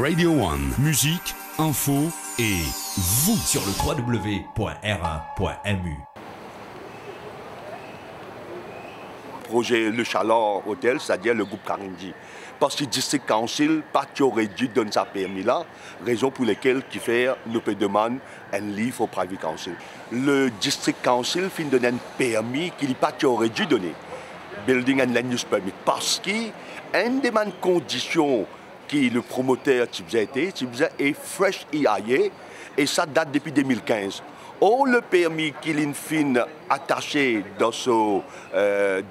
Radio 1, musique, info et vous sur le www.r1.mu. Projet Le Chaland Hôtel, c'est-à-dire le groupe Karinji. Parce que le District Council, pas aurait dû donner sa permis là, raison pour laquelle qui fait nous peut demander un livre au Private Council. Le District Council fin donner un permis qu'il pas aurait dû donner. Building and Land Use Permit. Parce qu'une des conditions qui le promoteur a été, est Fresh EIA et ça date depuis 2015. Or, le permis qu'il est fin attaché dans ce euh,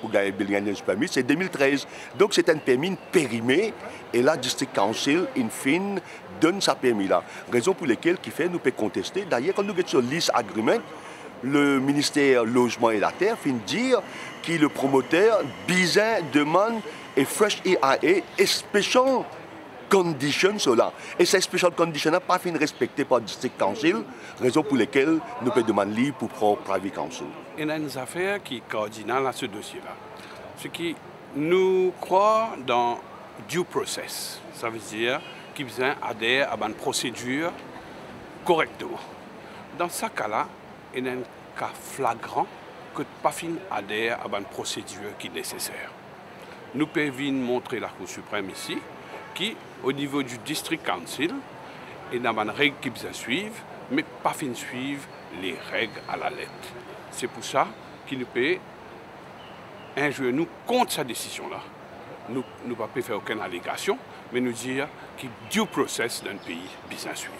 pour gagner le permis, c'est 2013. Donc, c'est un permis périmé et la District Council, in fin, donne sa permis là. Raison pour laquelle qui fait, nous peut contester. D'ailleurs, quand nous sommes sur lease agreement, le ministère Logement et la Terre fin dire que le promoteur, Bizin, demande et Fresh EIA, et special conditions cela. Et ces special conditions n'ont pas été respectées par le District Council, raison pour laquelle nous pouvons demander pour propre Private Council. Il y a une affaire qui est à ce dossier-là. Ce qui nous croit dans due process. Ça veut dire qu'il besoin adhère à une procédure correctement. Dans ce cas-là, il y a un cas flagrant que pas fin adhère à une procédure qui est nécessaire. Nous pouvons montrer la Cour suprême ici, qui, au niveau du District Council, il y a une règle qui doit suivre, mais pas fin suivre les règles à la lettre. C'est pour ça qu'il nous peut injurier nous contre sa décision-là. Nous ne pouvons pas faire aucune allégation, mais nous dire qu'il y a du process d'un pays bien suivre.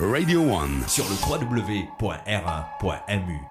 Radio 1 sur le www.r1.mu.